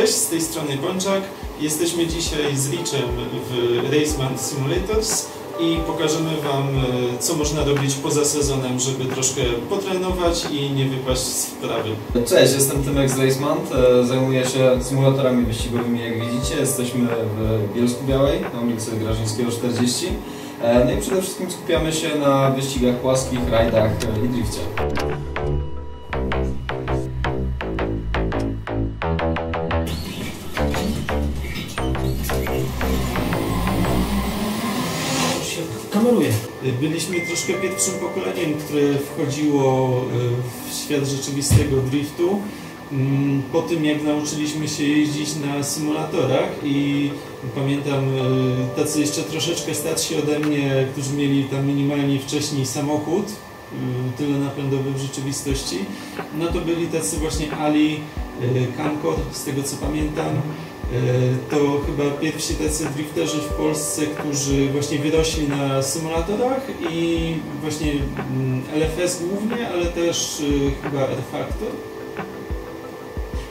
Cześć, z tej strony Bączak. Jesteśmy dzisiaj z Richem w Raceman Simulators i pokażemy Wam, e, co można robić poza sezonem, żeby troszkę potrenować i nie wypaść z wprawy. Cześć, jestem Tymek z Racemount. E, Zajmuję się symulatorami wyścigowymi, jak widzicie. Jesteśmy w Bielsku Białej, na ulicy Grażyńskiego 40. E, No i przede wszystkim skupiamy się na wyścigach płaskich, rajdach i drifcie. Kameruje. Byliśmy troszkę pierwszym pokoleniem, które wchodziło e, w świat rzeczywistego driftu. Mm, Po tym jak nauczyliśmy się jeździć na symulatorach i pamiętam e, tacy jeszcze troszeczkę starsi ode mnie, którzy mieli tam minimalnie wcześniej samochód, e, tylonapędowy w rzeczywistości, no to byli tacy właśnie Ali, Camcor, z tego co pamiętam. E, To chyba pierwsi tacy drifterzy w Polsce, którzy właśnie wyrośli na symulatorach i właśnie mm, LFS głównie, ale też y, chyba R-Factor.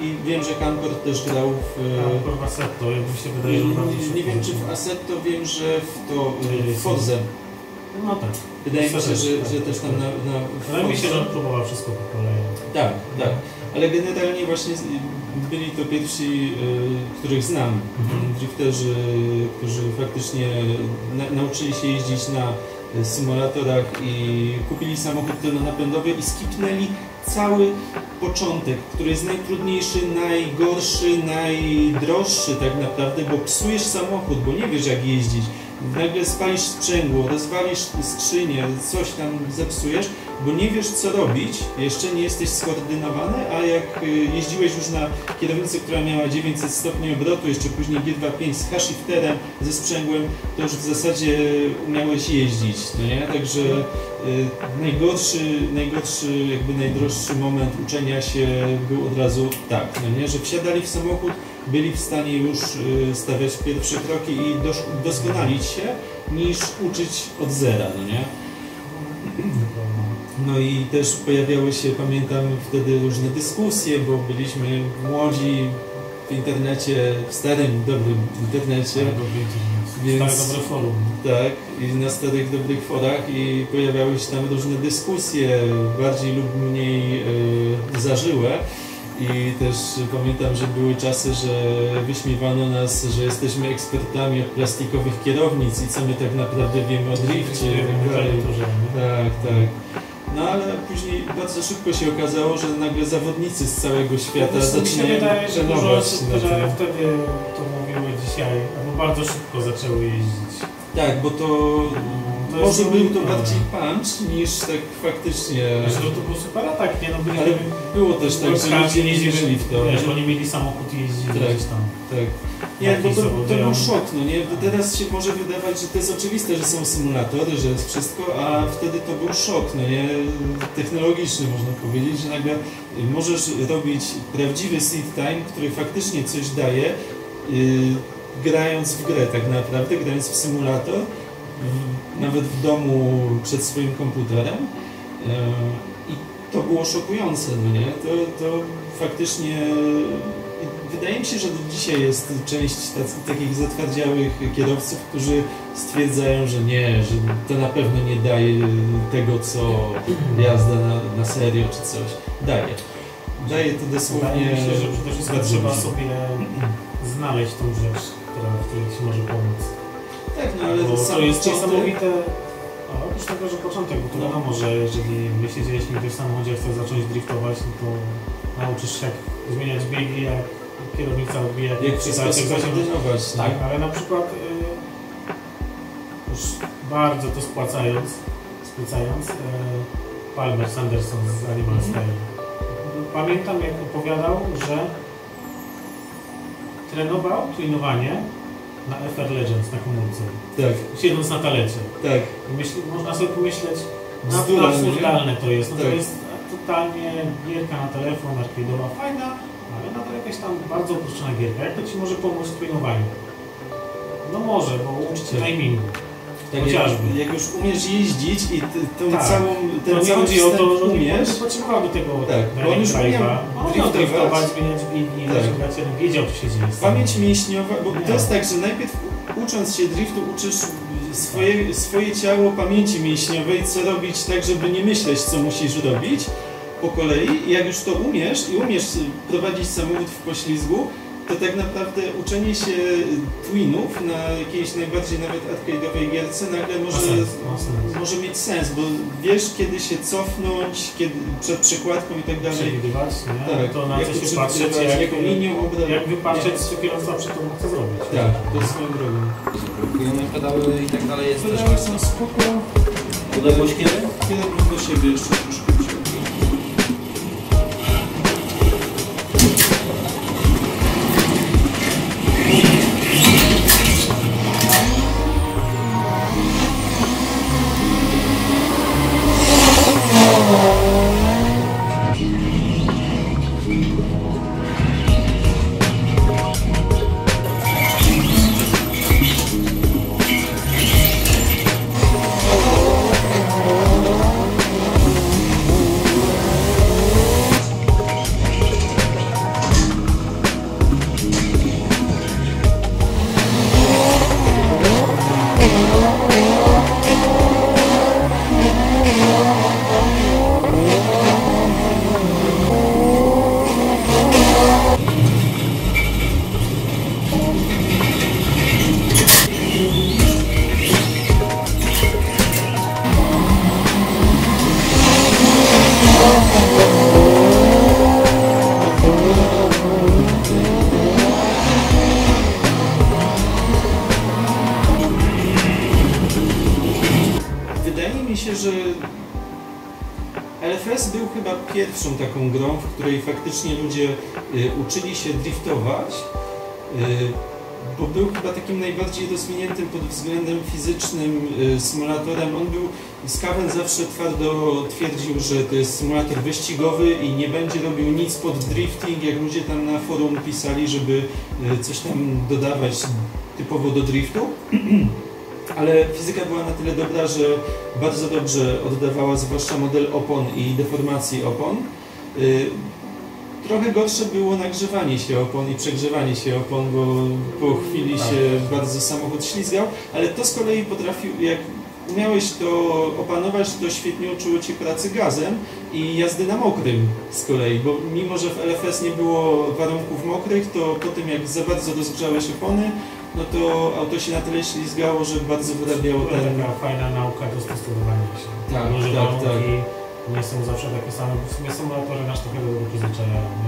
I wiem, że Camcor też grał w... A, kurwa Assetto, jak mi się wydaje, że nie, szybko nie wiem czy w Assetto, wiem, że w to y, w Forze. No tak. Wydaje mi się, że, tak. że też tam na, na w Wydaje mi się, że on próbował wszystko po kolei. Tak, tak. Ale generalnie właśnie byli to pierwsi, y, których znam, Mhm. drifterzy, którzy faktycznie na, nauczyli się jeździć na y, symulatorach i kupili samochód tylonapędowy i skipnęli cały początek, który jest najtrudniejszy, najgorszy, najdroższy tak naprawdę, bo psujesz samochód, bo nie wiesz jak jeździć. Nagle spalisz sprzęgło, rozwalisz skrzynię, coś tam zepsujesz, bo nie wiesz co robić, jeszcze nie jesteś skoordynowany, a jak y, jeździłeś już na kierownicy, która miała 900 stopni obrotu, jeszcze później G25 z hashifterem, ze sprzęgłem, to już w zasadzie umiałeś jeździć, no nie? Także y, najgorszy, najgorszy, jakby najdroższy moment uczenia się był od razu tak, no nie? Że wsiadali w samochód, byli w stanie już y, stawiać pierwsze kroki i doskonalić się, niż uczyć od zera, no nie? No i też pojawiały się, pamiętam wtedy różne dyskusje, bo byliśmy młodzi w internecie, w starym, dobrym internecie. Więc- Stare dobre forum. tak, i na starych, dobrych forach i pojawiały się tam różne dyskusje, bardziej lub mniej e, zażyłe. I też pamiętam, że były czasy, że wyśmiewano nas, że jesteśmy ekspertami od plastikowych kierownic i co my tak naprawdę wiemy o drifcie i tak dalej. Tak, tak. No ale później bardzo szybko się okazało, że nagle zawodnicy z całego świata Mi się zaczynają wydaje, że dużo osób, które wtedy to mówiły dzisiaj, albo bardzo szybko zaczęły jeździć. Tak, bo to, To może był to bardziej punch niż tak faktycznie... Że to był super atak, nie? No byli Ale było też tak, że ludzie nie wierzyli w to. Wiesz, oni mieli samochód i jeździli Tak. gdzieś tam. Tak. Nie, bo to, to był szok, no nie? Teraz się może wydawać, że to jest oczywiste, że są symulatory, że jest wszystko, a wtedy to był szok, no nie? Technologiczny można powiedzieć, że nagle możesz robić prawdziwy seed time, który faktycznie coś daje, yy, grając w grę tak naprawdę, grając w symulator, w, nawet w domu przed swoim komputerem. Yy, I to było szokujące, no nie? To, to faktycznie wydaje mi się, że do dzisiaj jest część tacy, takich zatwardziałych kierowców, którzy stwierdzają, że nie, że to na pewno nie daje tego, co jazda na, na serio czy coś. Daje. Daje to dosłownie... się, że przede wszystkim trzeba sobie znaleźć tą rzecz, która w której ci może pomóc. Tak, no ale Bo to jest niesamowite. A oprócz tego, że początek, bo to No. wiadomo, że jeżeli wy siedzieliśmy gdzieś w samochodzie, a chcesz zacząć driftować, no to nauczysz się jak zmieniać biegi, jak kierownica Jak wszystko czytać, jak no. Tak, ale na przykład y, już bardzo to spłacając, spłycając, y, Palmer Sanderson z Animal Mhm. Style. Pamiętam jak opowiadał, że trenował trenowanie na FR Legends na komórce, Tak, siedząc na talecie. tak. Myśl, można sobie pomyśleć, na absurdalne to jest. No to Tak. jest totalnie gierka na telefon, arcade'owa, fajna, jakaś tam bardzo uproszczona gierka. Jak to Ci może pomóc w trenowaniu? No może, bo uczy Cię Tak. timingu. Tak, jak, Chociażby. jak już umiesz jeździć i ty, tą Tak. całą, To ten nie cały chodzi o to, że nie umiesz, potrzebowałby tego Tak, bo on już drive'a. On driftować. zmieniać biegi, Tak. wiedział, co się dzieje. pamięć mięśniowa, bo Nie. to jest tak, że najpierw ucząc się driftu uczysz swoje, swoje ciało pamięci mięśniowej, co robić tak, żeby nie myśleć, co musisz robić po kolei i jak już to umiesz i umiesz prowadzić samochód w poślizgu, to tak naprawdę uczenie się twinów na jakiejś najbardziej nawet arcade'owej gierce nagle może, sens, ma sens. może mieć sens, bo wiesz kiedy się cofnąć, kiedy, przed przekładką i tak dalej. Przewidywać, nie? Tak, to na jak co się patrzeć, jak, jaką linią obrać. jak wypatrzeć, co kierowca przy tym chce zrobić. Tak, to jest swoją drogą. Blokują pedały i tak dalej jest też Pedały są spoko. Odległość kiedy? Kiedy do siebie jeszcze troszkę taką grą, w której faktycznie ludzie y, uczyli się driftować, y, bo był chyba takim najbardziej rozwiniętym pod względem fizycznym y, symulatorem. On był, Skaven zawsze twardo twierdził, że to jest symulator wyścigowy i nie będzie robił nic pod drifting, jak ludzie tam na forum pisali, żeby coś tam dodawać typowo do driftu. Ale fizyka była na tyle dobra, że bardzo dobrze oddawała zwłaszcza model opon i deformacji opon. Y, Trochę gorsze było nagrzewanie się opon i przegrzewanie się opon, bo po chwili Tak. się bardzo samochód ślizgał, ale to z kolei potrafił, jak umiałeś to opanować, to świetnie uczyło Cię pracy gazem i jazdy na mokrym z kolei, bo mimo, że w LFS nie było warunków mokrych, to po tym jak za bardzo rozgrzałeś opony, no to auto się na tyle ślizgało, że bardzo wyrabiało To ten... taka fajna nauka dostosowywania się. Tak, Duże tak, warunki nie są zawsze takie same, bo w sumie symulatory nas trochę do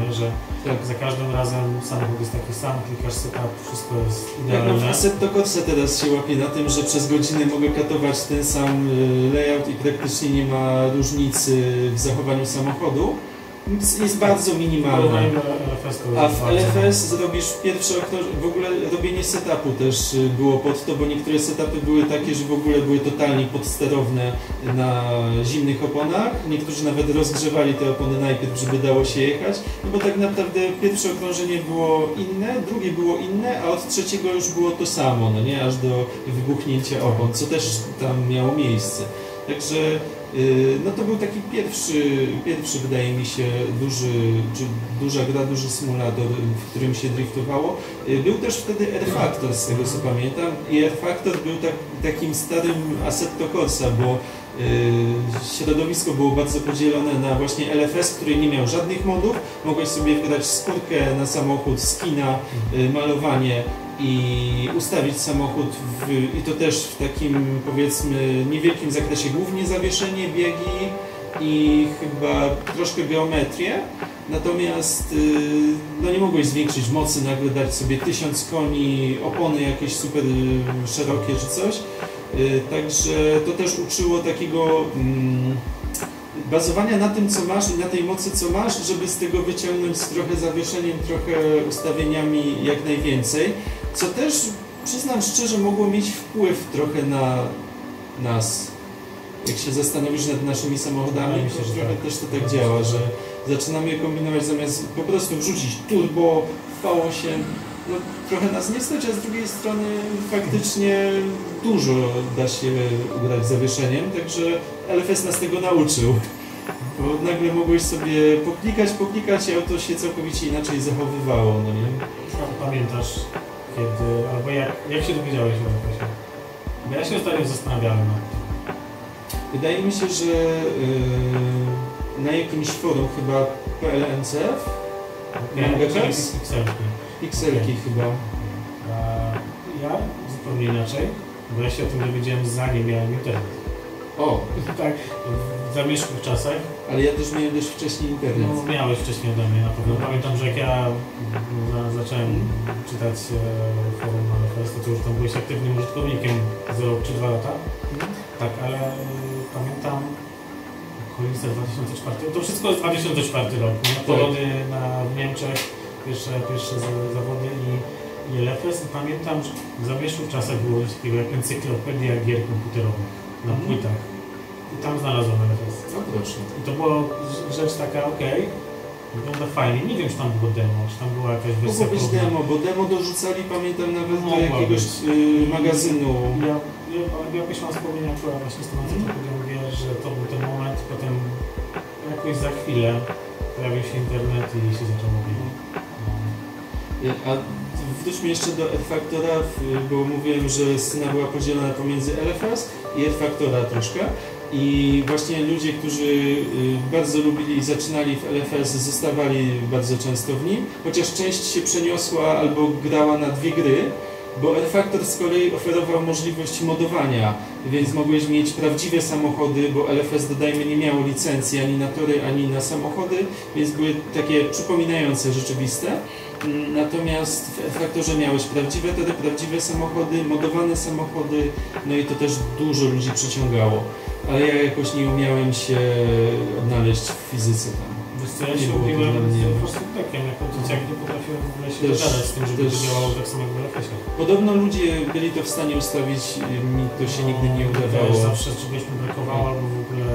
nie? że Tak. za każdym razem samochód jest taki sam, klikasz setup, wszystko jest Jak mam idealne. Assetto Corsa teraz się łapie na tym, że przez godzinę mogę katować ten sam y, layout i praktycznie nie ma różnicy w zachowaniu samochodu. Jest, jest bardzo minimalna. Porównanie do LFS to A w LFS zrobisz pierwsze okno, w ogóle robienie setupu też y, było pod to, bo niektóre setupy były takie, że w ogóle były totalnie podsterowne na zimnych oponach. Niektórzy nawet rozgrzewali te opony najpierw, żeby dało się jechać, no bo tak naprawdę pierwsze okrążenie było inne, drugie było inne, a od trzeciego już było to samo, no nie, aż do wybuchnięcia opon, co też tam miało miejsce. Także no to był taki pierwszy, pierwszy wydaje mi się duży, czy duża gra, duży symulator, w którym się driftowało. Y, Był też wtedy R-Factor, z tego co pamiętam i R-Factor był tak, takim starym Assetto Corsa, bo y, środowisko było bardzo podzielone na właśnie LFS, który nie miał żadnych modów, mogłeś sobie wgrać skórkę na samochód, skina, y, malowanie i ustawić samochód w, i to też w takim powiedzmy niewielkim zakresie, głównie zawieszenie, biegi i chyba troszkę geometrię. Natomiast y, no nie mogłeś zwiększyć mocy, nagle dać sobie tysiąc koni, opony jakieś super y, szerokie czy coś. Y, Także to też uczyło takiego mm, bazowania na tym, co masz i na tej mocy, co masz, żeby z tego wyciągnąć z trochę zawieszeniem, trochę ustawieniami jak najwięcej, co też, przyznam szczerze, mogło mieć wpływ trochę na nas. Jak się zastanowisz nad naszymi samochodami, to że trochę tak. też to tak działa, że zaczynamy kombinować zamiast po prostu wrzucić turbo, V8, no, trochę nas nie stać, a z drugiej strony faktycznie dużo da się ugrać zawieszeniem, także LFS nas tego nauczył. Bo nagle mogłeś sobie poklikać, poklikać i auto się całkowicie inaczej zachowywało, no nie? Pamiętasz, kiedy, albo jak, jak się dowiedziałeś o LFS-ie? Bo ja się ostatnio zastanawiałem nad tym. Wydaje mi się, że yy, na jakimś forum chyba PLNCF, Manga czyli Pixelki. Pixelki chyba. A ja zupełnie inaczej, bo ja się o tym dowiedziałem zanim miałem internet. O, Tak, w zamierzchłych czasach. ale ja też miałem dość wcześniej internet. No, miałeś wcześniej ode mnie na pewno. Pamiętam, że jak ja za, zacząłem czytać e, forum LFS, to, już tam byłeś aktywnym użytkownikiem za rok czy dwa lata. Tak, ale e, pamiętam okolice 2004. To wszystko jest 2004 rok. Nie? Porody na, w Niemczech, pierwsze, pierwsze zawody i, i LFS. I pamiętam, że w zamierzchłych czasach było coś takiego jak encyklopedia gier komputerowych na Mhm. płytach. I tam znalazłem LFS. No proszę. I to była rz- rzecz taka, okej, wygląda fajnie. Nie wiem, czy tam było demo, czy tam była jakaś wersja Mogło być demo, bo demo dorzucali, pamiętam, nawet do jakiegoś być. y, magazynu. Ja, ja, ale jakoś mam wspomnienia akurat właśnie z encyklopedią gier, że to był ten moment, potem jakoś za chwilę pojawił się internet i się zaczęło mówić. Y, A wróćmy jeszcze do R-Factora, w- bo mówiłem, że scena była podzielona pomiędzy LFS i R-Factora troszkę. I właśnie ludzie, którzy y, bardzo lubili i zaczynali w LFS, zostawali bardzo często w nim, chociaż część się przeniosła albo grała na dwie gry, bo R-Factor z kolei oferował możliwość modowania, więc mogłeś mieć prawdziwe samochody, bo LFS dodajmy nie miało licencji ani na tory, ani na samochody, więc były takie przypominające rzeczywiste. Natomiast w F-Faktorze miałeś prawdziwe tory, prawdziwe samochody, modowane samochody, no i to też dużo ludzi przyciągało. Ale ja jakoś nie umiałem się odnaleźć w fizyce tam. Wiesz co, ja się ubiłem z Fastbackiem jako dzieciak, nie potrafiłem w ogóle się dogadać z tym, żeby też- to działało tak samo jak w LFS-ie. Podobno ludzie byli to w stanie ustawić, mi to się nigdy nie Wiesz, udawało. zawsze czegoś mi brakowało, albo w ogóle...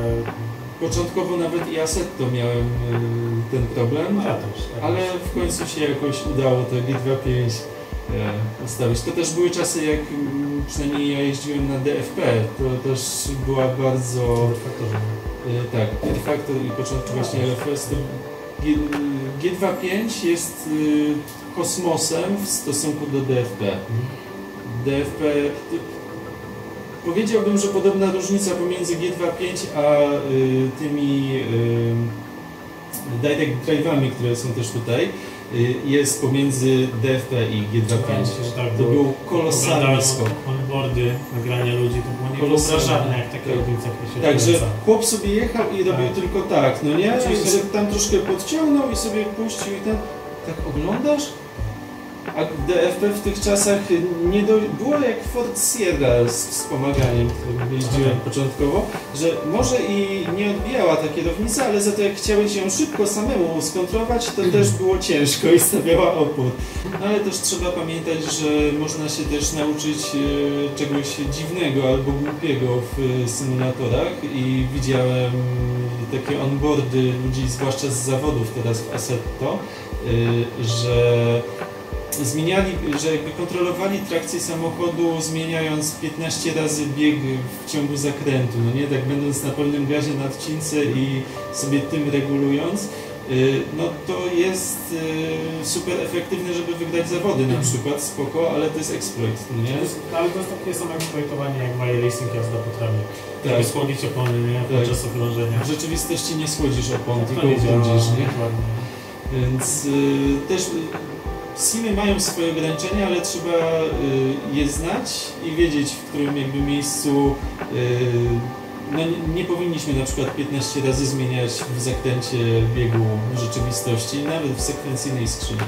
Początkowo nawet i Assetto miałem y, ten problem, ja też. tak. ale w końcu się jakoś udało to G25 e, ustawić. To też były czasy, jak mm, przynajmniej ja jeździłem na DFP, to też była bardzo... Faktorze. E, Tak, R-Factor i początku właśnie LFS to G, G25 jest y, kosmosem w stosunku do DFP. DFP powiedziałbym, że podobna różnica pomiędzy G25 a y, tymi y, direct drive'ami, które są też tutaj, jest pomiędzy DFP i Wydaje mi G25. się, że tak, To był kolosalny skok. onboardy, nagrania ludzi, to było niewyobrażalne, jak takie Tak. różnice się Tak, że wkręca. chłop sobie jechał i robił Tak. tylko tak, no nie? Oczywiście. Że tam troszkę podciągnął i sobie puścił i ten... Tak oglądasz? A DFP w tych czasach nie do... było jak Ford Sierra z wspomaganiem, którym jeździłem początkowo, że może i nie odbijała ta kierownica, ale za to jak chciałeś ją szybko samemu skontrolować, to też było ciężko i stawiała opór. No ale też trzeba pamiętać, że można się też nauczyć e, czegoś dziwnego albo głupiego w e, symulatorach i widziałem takie onboardy ludzi, zwłaszcza z zawodów teraz w Assetto, e, że zmieniali, że jakby kontrolowali trakcję samochodu zmieniając 15 razy bieg w ciągu zakrętu, no nie, tak będąc na pełnym gazie na odcince i sobie tym regulując, y, no to jest y, super efektywne, żeby wygrać zawody na przykład, spoko, ale to jest exploit, no nie? ale to jest takie samo eksploitowanie jak w iRacing jazda po trawie. Tak. Żeby schłodzić opony, nie? Tak. Podczas okrążenia. W rzeczywistości nie schłodzisz opon, tylko ubrudzisz, nie? dokładnie. Więc y, też Simy mają swoje ograniczenia, ale trzeba y, je znać i wiedzieć, w którym jakby miejscu y, no, nie, powinniśmy na przykład 15 razy zmieniać w zakręcie biegu rzeczywistości, nawet w sekwencyjnej skrzyni.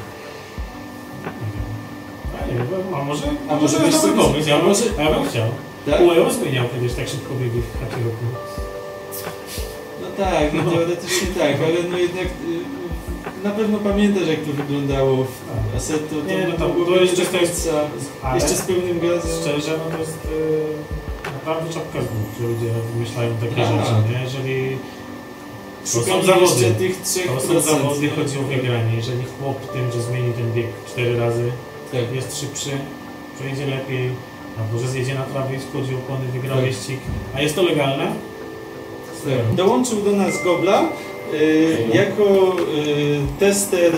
A nie a może, A może dobry sobie- pomysł, ja, może- a ja bym chciał. Tak? UEO zmieniał kiedyś tak szybko biegi w roku. No tak, no No. teoretycznie tak, ale no jednak y, na pewno pamiętasz jak to wyglądało w Tak. Assetto, to, Nie, no to- to być jeszcze to jest- Ale jeszcze z pełnym gazem. szczerze, no to jest e, naprawdę czapka z głów, że ludzie wymyślają takie Tak. rzeczy, nie? Jeżeli to są zawody, tych 3%. to są zawody, chodzi o wygranie. Jeżeli chłop tym, że zmieni ten bieg cztery razy, Tak. jest szybszy, przejdzie lepiej, albo że zjedzie na trawie i skłodzi opony, wygra Tak. wyścig. A jest to legalne? Tak. Dołączył do nas Gobla jako y, tester, y,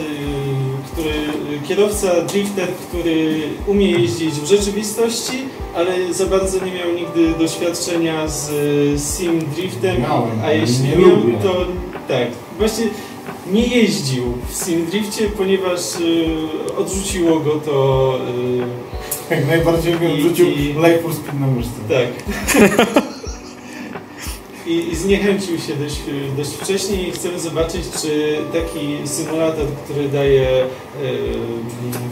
który, y, kierowca drifter, który umie jeździć w rzeczywistości, ale za bardzo nie miał nigdy doświadczenia z y, sim driftem, Miałem, a jeśli nie miał, lubię. to tak, właśnie nie jeździł w sim drifcie, ponieważ y, odrzuciło go to y, Jak najbardziej mnie odrzucił i- Life for Speed na myszce. Tak. I, I zniechęcił się dość, dość wcześnie i chcemy zobaczyć, czy taki symulator, który daje e,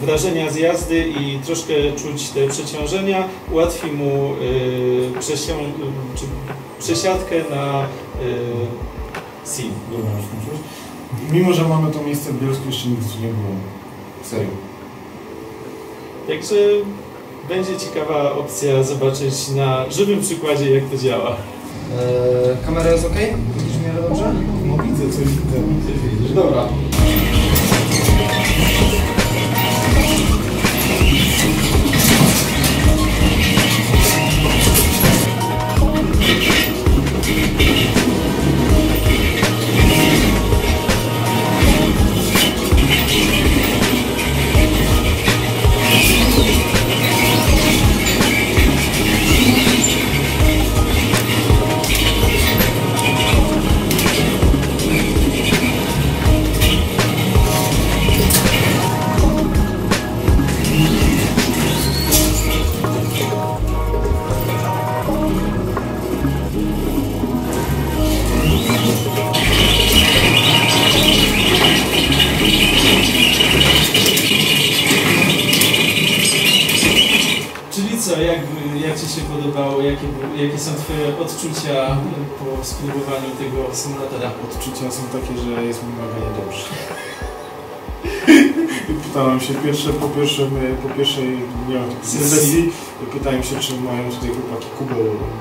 wrażenia z jazdy i troszkę czuć te przeciążenia, ułatwi mu e, przesią, czy przesiadkę na e, sim. Mimo, że mamy to miejsce w Bielsku, jeszcze tu nie było. Serio. Także będzie ciekawa opcja zobaczyć na żywym przykładzie, jak to działa. Eee, kamera jest ok? Widzisz mnie dobrze? No widzę, coś widzę. Dobra. Co, jak, jak Ci się podobało, jakie, jakie są Twoje odczucia po spróbowaniu tego symulatora? Odczucia są takie, że jest mi mega niedobrze. Pytałem się pierwsze, po pierwsze, po pierwszej takiej Sesji. pytałem się, czy mają tutaj chłopaki kubę,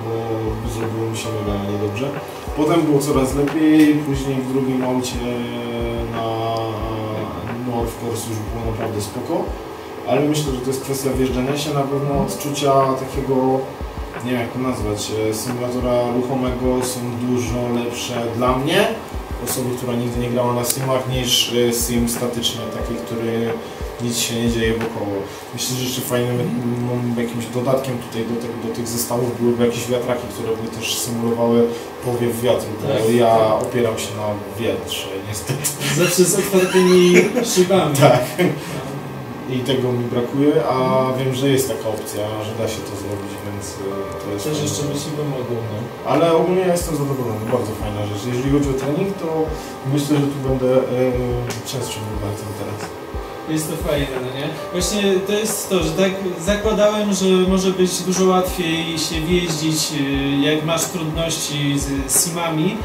bo zrobiło mi się mega niedobrze. Potem było coraz lepiej, później w drugim aucie na North Course już było naprawdę spoko. Ale myślę, że to jest kwestia wjeżdżania się, na pewno odczucia takiego, nie wiem jak to nazwać, e, symulatora ruchomego są dużo lepsze dla mnie, osoby, która nigdy nie grała na simach, niż e, sim statyczny, taki, który nic się nie dzieje wokoło. Myślę, że jeszcze fajnym mm, jakimś dodatkiem tutaj do, do tych zestawów byłyby jakieś wiatraki, które by też symulowały powiew wiatru, bo Tak. ja opieram się na wietrze, niestety. Zawsze z otwartymi szybami. Tak. I tego mi brakuje, a wiem, że jest taka opcja, że da się to zrobić, więc e, to jest Też fajne. jeszcze by Ci pomogło, no. Ale ogólnie ja jestem zadowolony, bardzo fajna rzecz. Jeżeli chodzi o trening, to myślę, że tu będę e, częstszym wyborcą teraz. Jest to fajne, no nie? Właśnie to jest to, że tak zakładałem, że może być dużo łatwiej się wjeździć, y, jak masz trudności z simami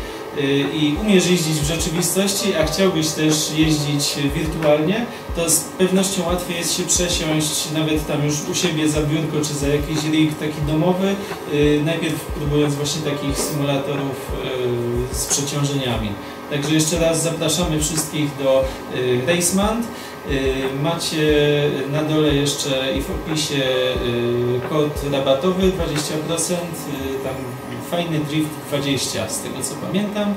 i umiesz jeździć w rzeczywistości, a chciałbyś też jeździć wirtualnie, to z pewnością łatwiej jest się przesiąść nawet tam już u siebie za biurko czy za jakiś rig taki domowy, y, najpierw próbując właśnie takich symulatorów y, z przeciążeniami. Także jeszcze raz zapraszamy wszystkich do y, Racemant. Y, Macie na dole jeszcze i w opisie y, kod rabatowy 20%, y, tam fajny drift 20 z tego co pamiętam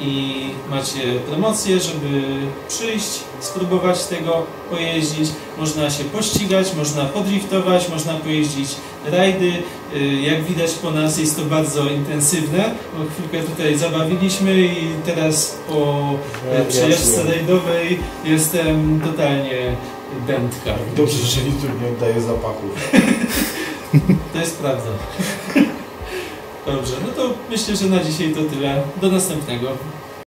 i macie promocję, żeby przyjść, spróbować tego pojeździć. Można się pościgać, można podriftować, można pojeździć rajdy. Y, Jak widać po nas jest to bardzo intensywne, bo chwilkę tutaj zabawiliśmy i teraz po Ja- e, przejażdżce rajdowej jestem totalnie dętka. Dobrze, że YouTube nie oddaje zapachów. To jest prawda. Dobrze, no to myślę, że na dzisiaj to tyle. Do następnego.